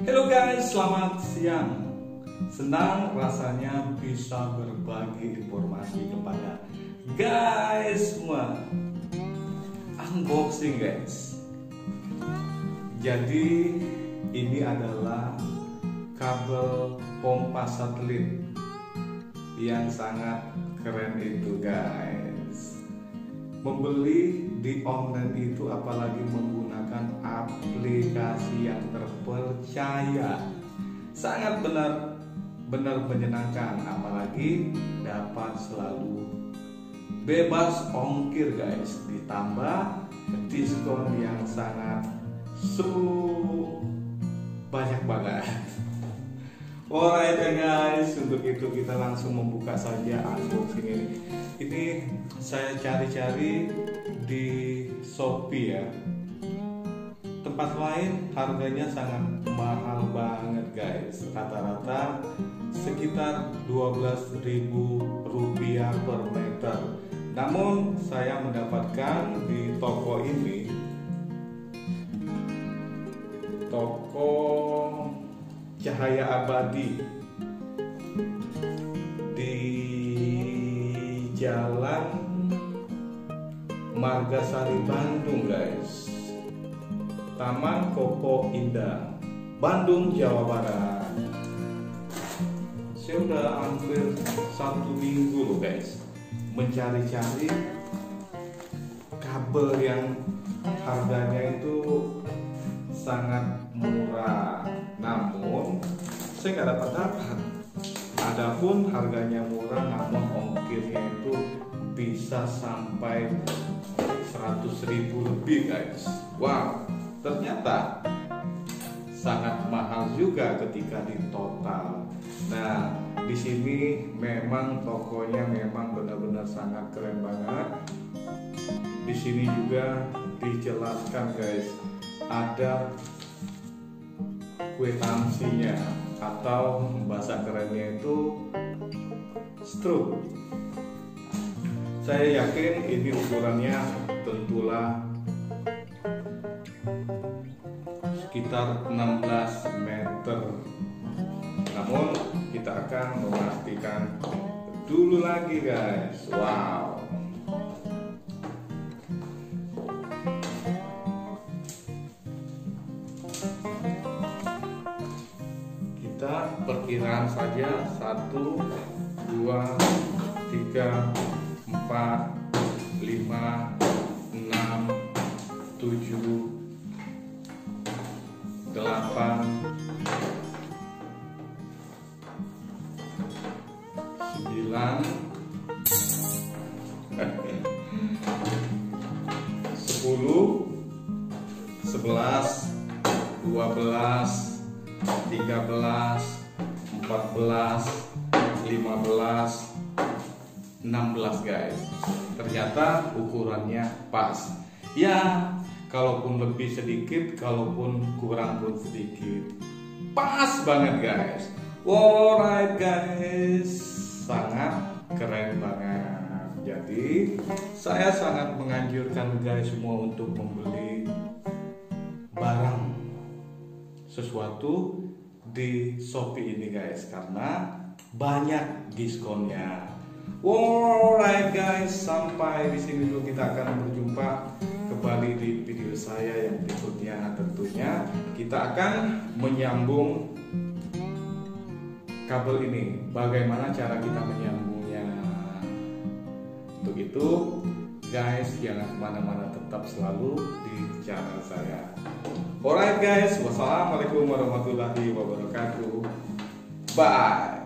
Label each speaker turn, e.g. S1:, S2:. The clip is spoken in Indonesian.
S1: Hello guys, selamat siang. Senang rasanya bisa berbagi informasi kepada guys semua. Unboxing guys. Jadi ini adalah kabel pompa satelit yang sangat keren itu guys. Membeli di online itu apalagi menggunakan aplikasi yang terpercaya. Sangat benar benar menyenangkan apalagi dapat selalu bebas ongkir guys. Ditambah diskon yang sangat su banyak banget Alright ya guys, untuk itu kita langsung membuka saja unboxing ini. Ini saya cari-cari di Shopee ya. Tempat lain harganya sangat mahal banget guys. Rata-rata sekitar 12.000 rupiah per meter. Namun saya mendapatkan di toko ini toko Cahaya Abadi di Jalan Margasari Bandung guys. Taman Koko Indah Bandung Jawa Barat. Saya udah hampir satu minggu loh guys mencari-cari kabel yang harganya itu sangat murah saya nggak dapat dapat adapun harganya murah namun ongkirnya itu bisa sampai 100 ribu lebih guys. Wow ternyata sangat mahal juga ketika di total. Nah di sini memang tokonya memang benar-benar sangat keren banget. Di sini juga dijelaskan guys ada kwitansinya atau bahasa kerennya itu stroke. Saya yakin ini ukurannya tentulah sekitar 16 meter. Namun kita akan memastikan dulu lagi guys. Wow perkiraan saja. Satu dua tiga empat lima enam tujuh delapan. Sembilan. Sepuluh. Sebelas. Dua belas. 13, 14, 15, 16 guys. Ternyata ukurannya pas. Ya kalaupun lebih sedikit kalaupun kurang pun sedikit pas banget guys. Alright guys. Sangat keren banget. Jadi saya sangat menganjurkan guys semua untuk membeli barang sesuatu di Shopee ini guys karena banyak diskonnya. Alright guys, sampai di sini dulu kita akan berjumpa kembali di video saya yang berikutnya. Tentunya kita akan menyambung kabel ini. Bagaimana cara kita menyambungnya? Untuk itu guys jangan ke mana-mana tetap selalu di channel alright guys. Wassalamualaikum warahmatullahi wabarakatuh. Bye